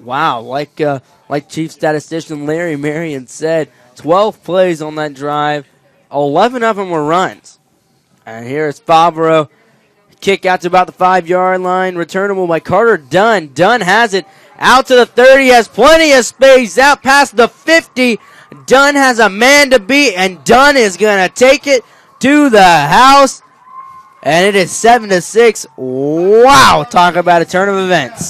Wow, like uh, like Chief Statistician Larry Marion said, 12 plays on that drive, 11 of them were runs. And here's Favreau. Kick out to about the five yard line, returnable by Carter Dunn. Dunn has it out to the 30, has plenty of space out past the 50. Dunn has a man to beat, and Dunn is going to take it to the house. And it is 7 to 6. Wow, talk about a turn of events.